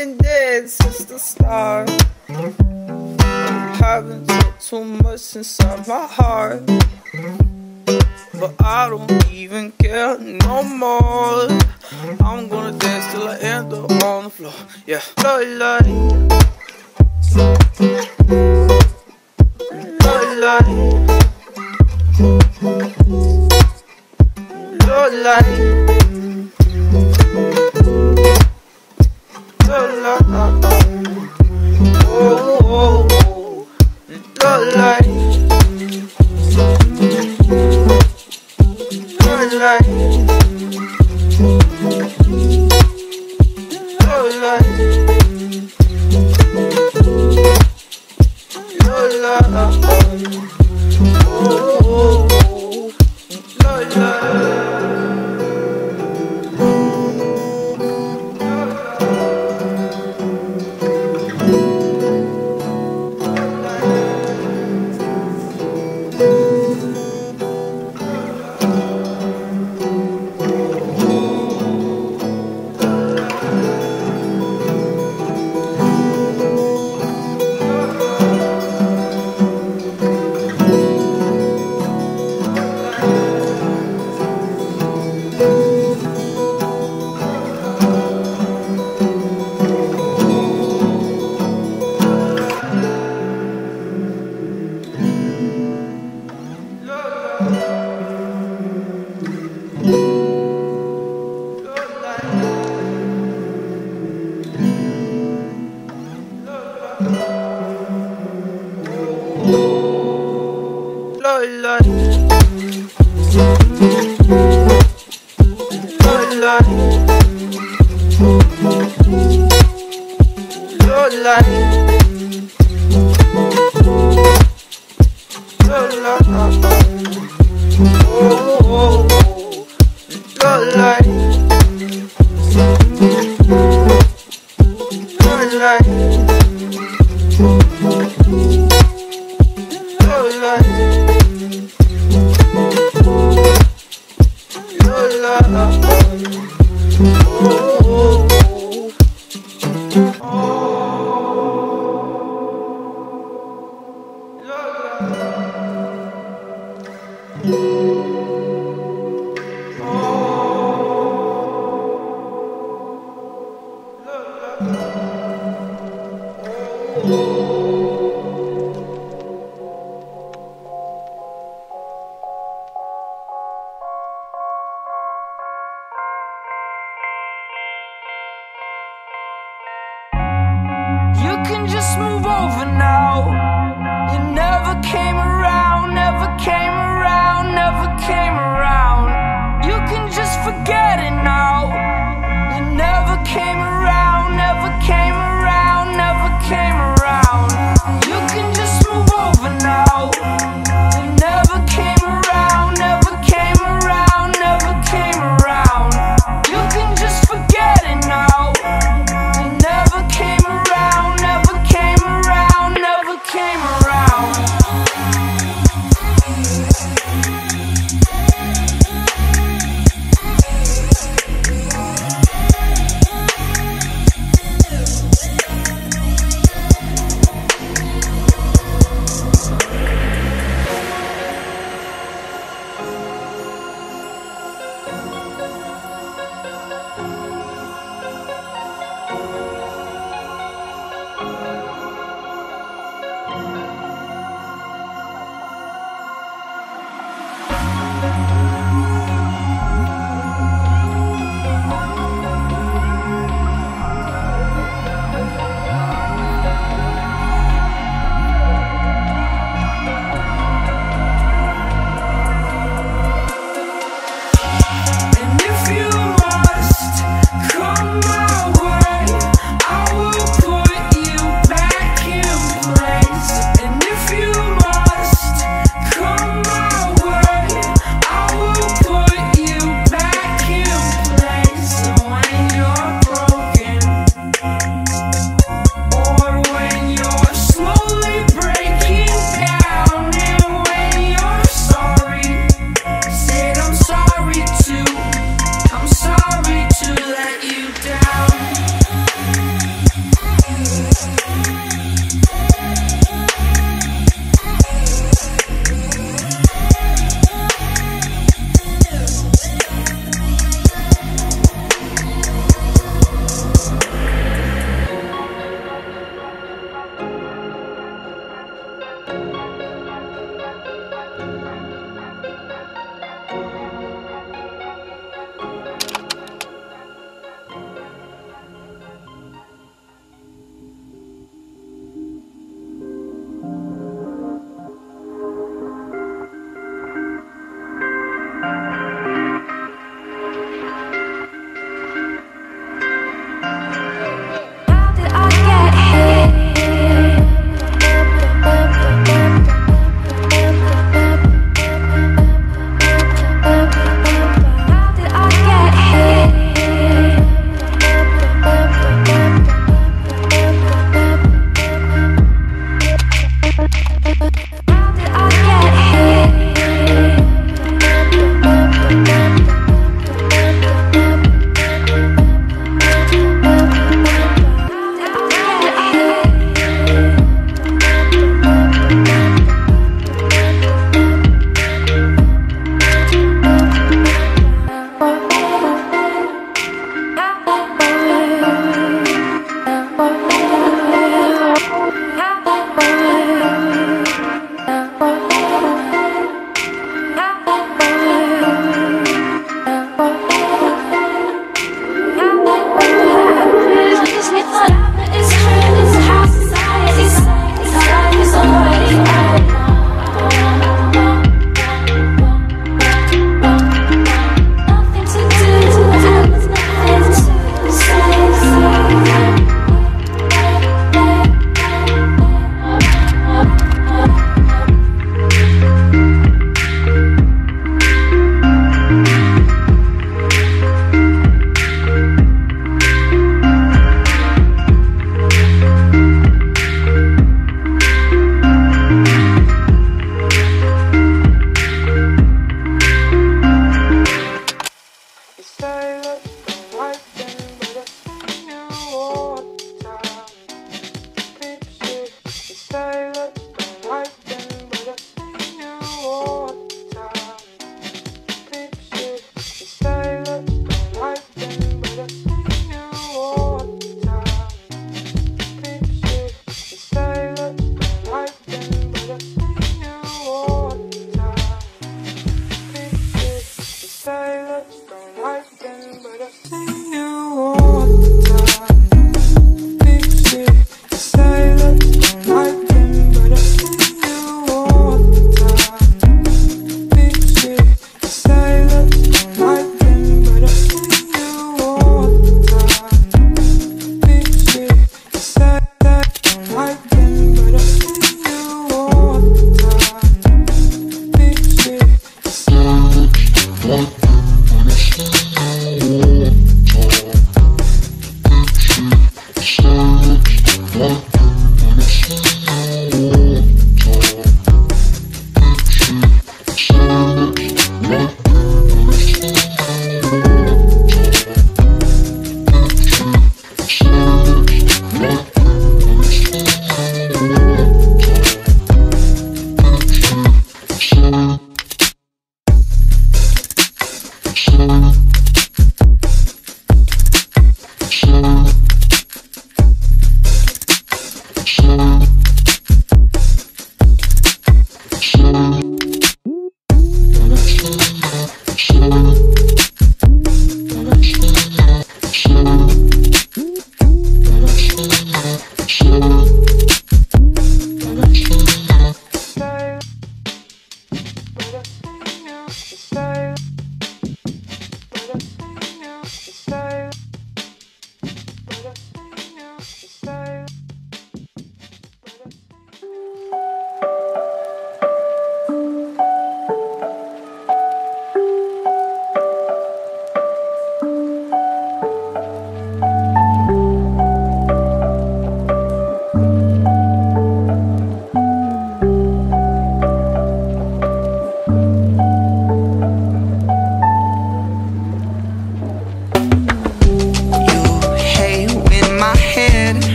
been dead since the start. I haven't talked too much inside my heart. But I don't even care no more. I'm gonna dance till I end up on the floor. Yeah, Lord, Lord, Lord, Lord, oh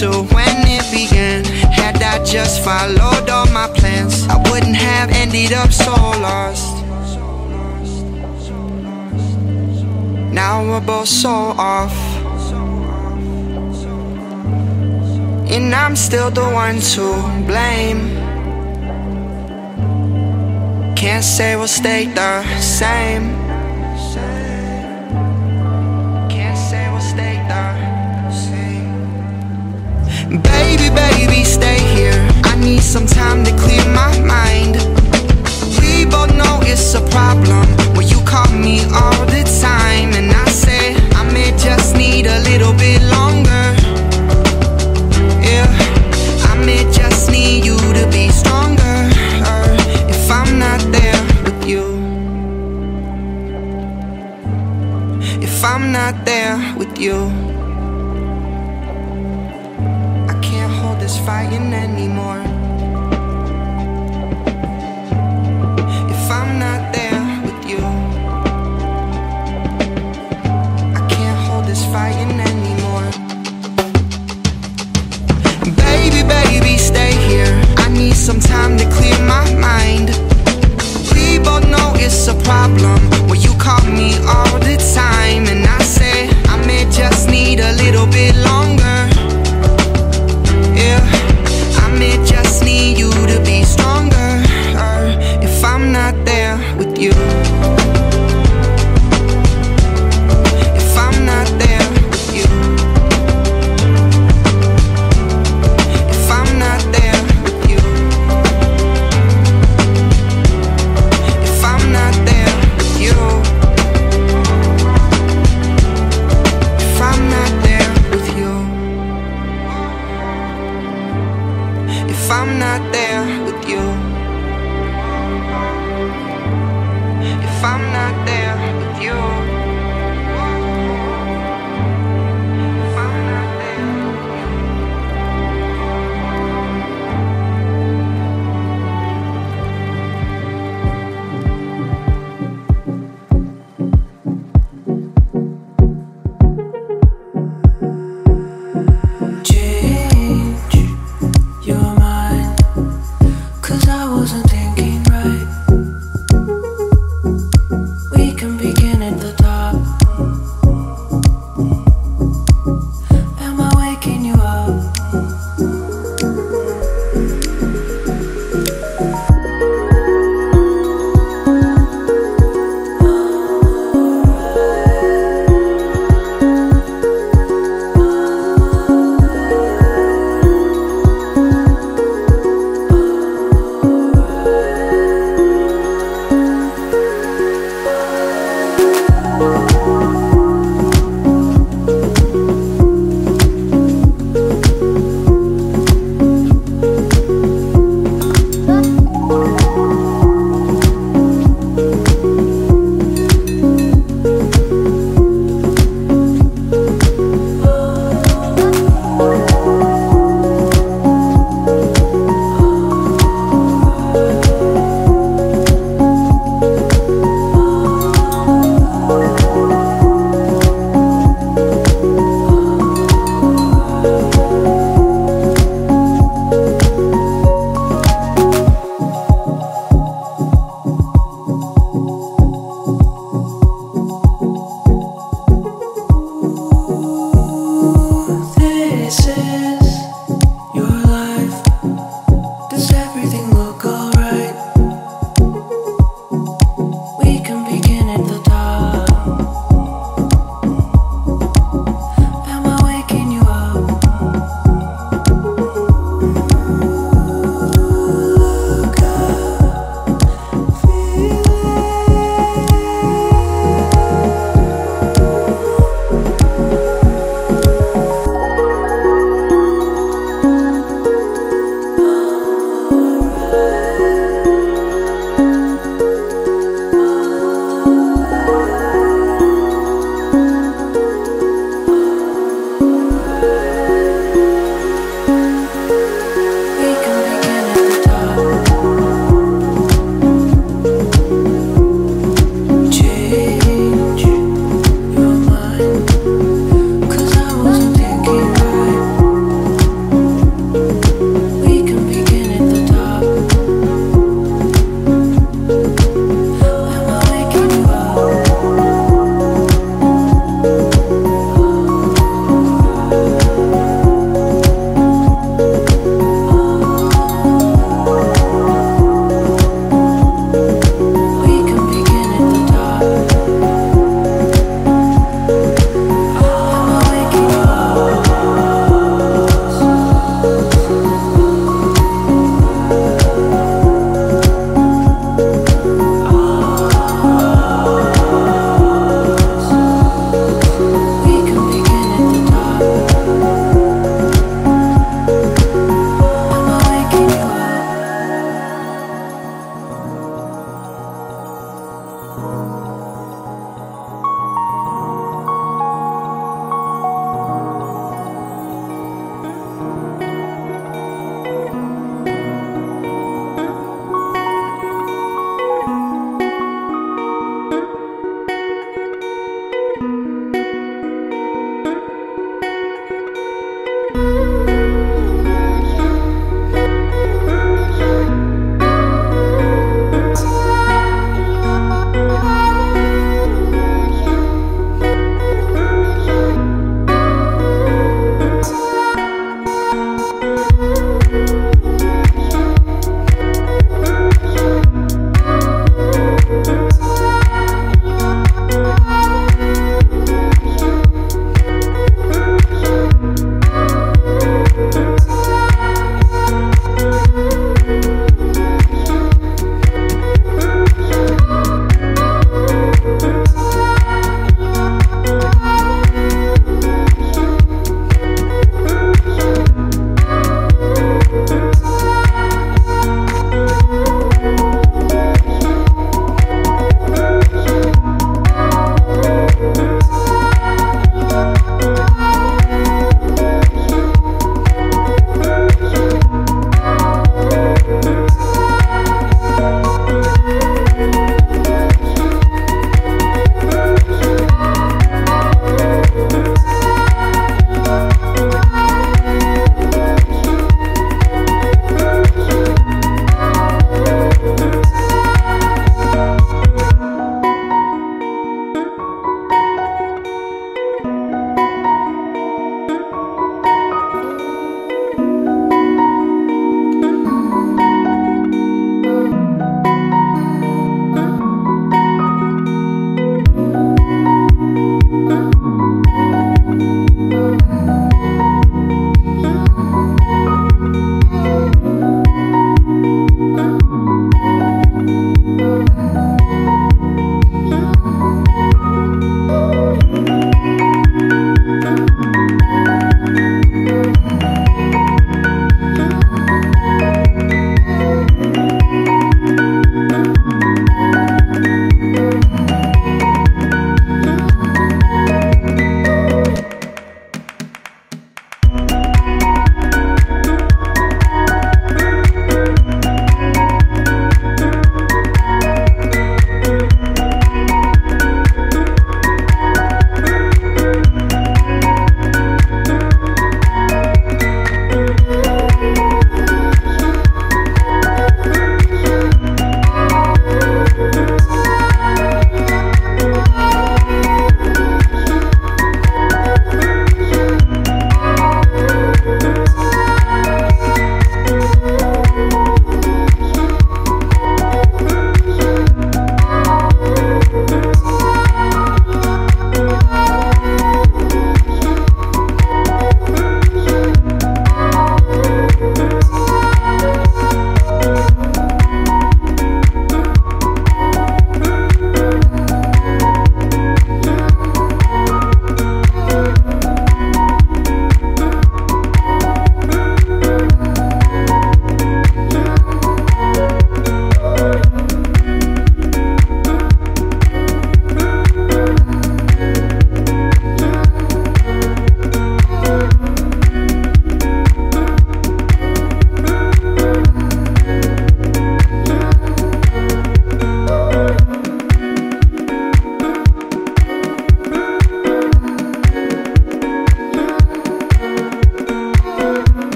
to when it began. Had I just followed all my plans, I wouldn't have ended up so lost. Now we're both so off. And I'm still the one to blame. Can't say we'll stay the same. Baby, baby, stay here. I need some time to clear my mind. We both know it's a problem when you call me all the time, and I say I may just need a little bit longer. Yeah, I may just need you to be stronger uh, if I'm not there with you. If I'm not there with you, fighting anymore. If I'm not there with you. If I'm not there with you.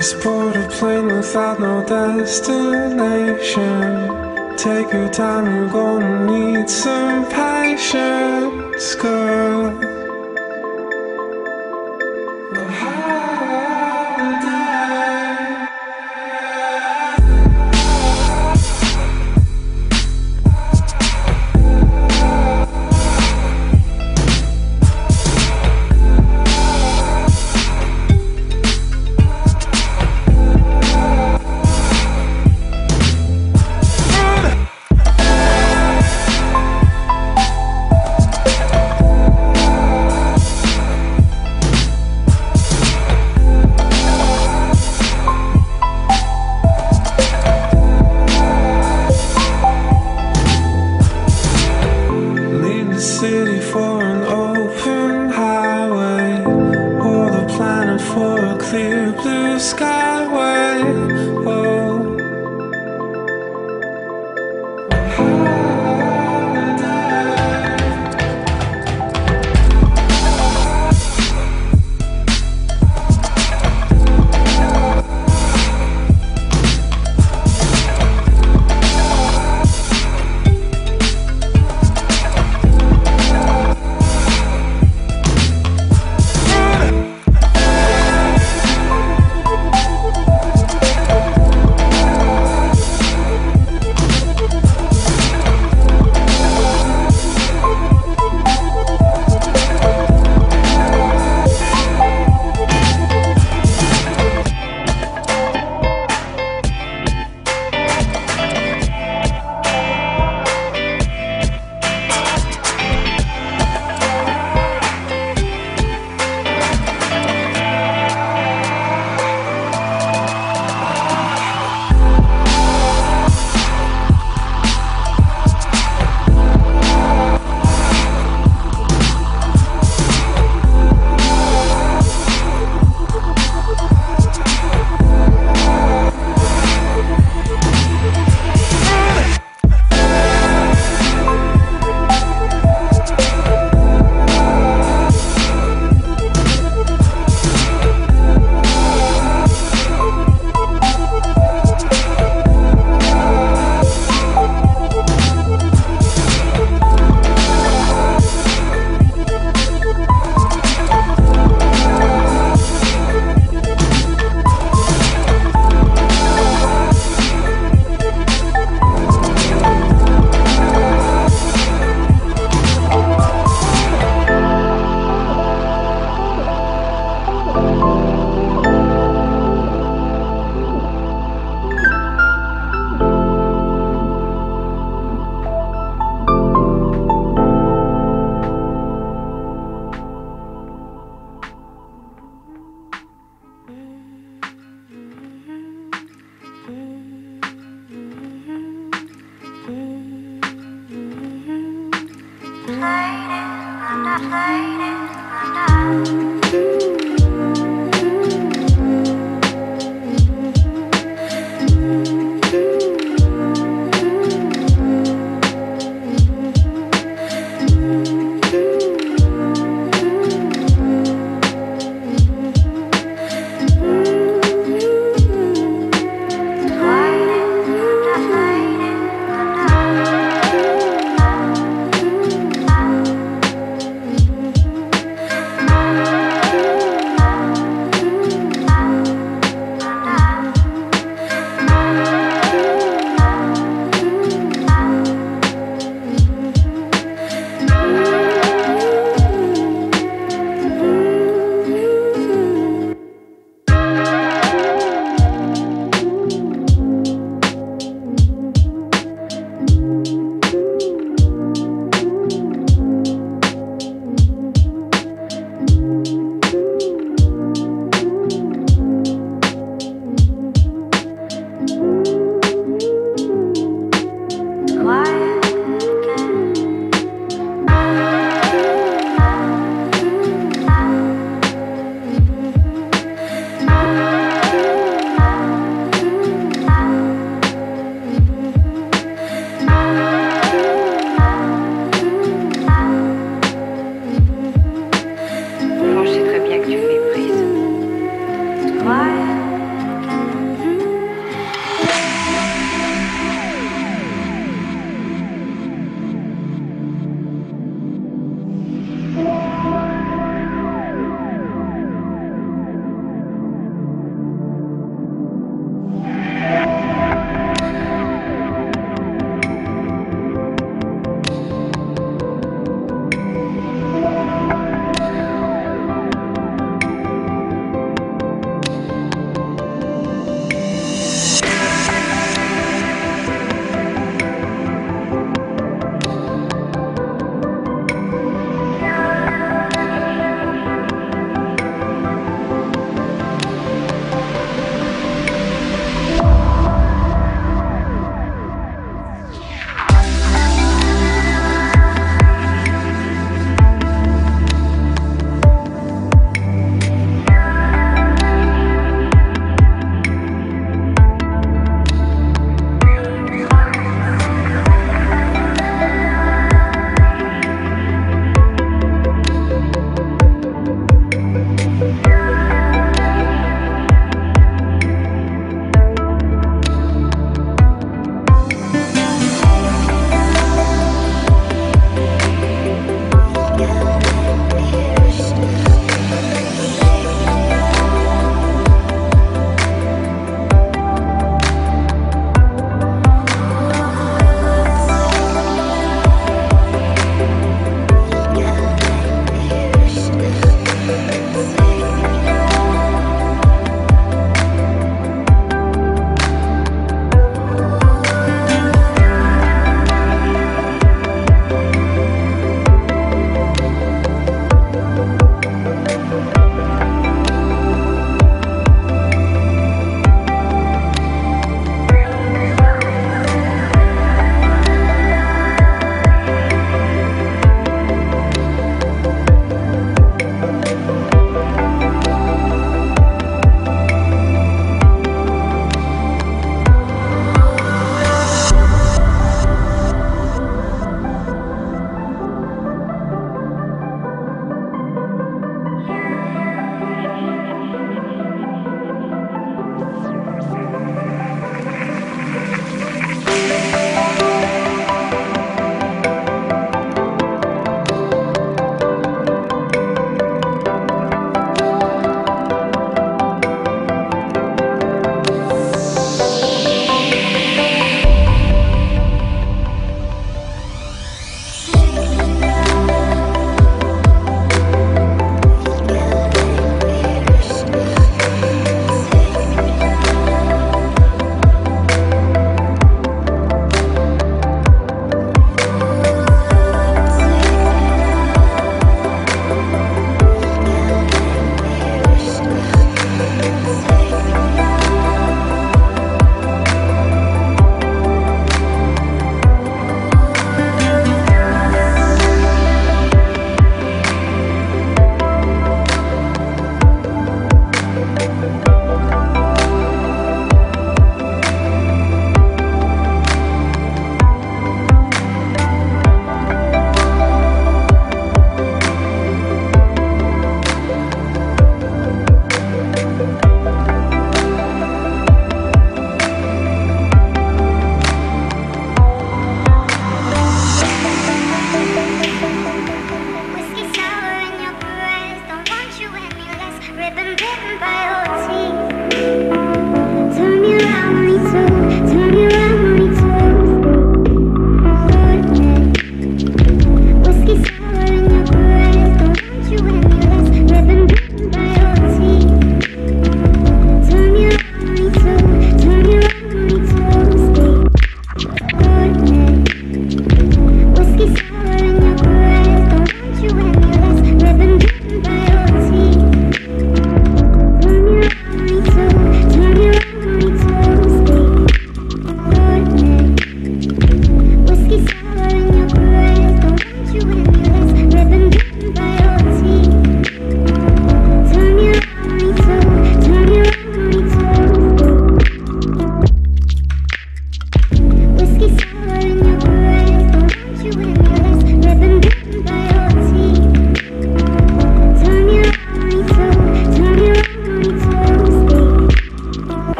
Let's board a plane without no destination. Take your time, you're gonna need some patience, girl.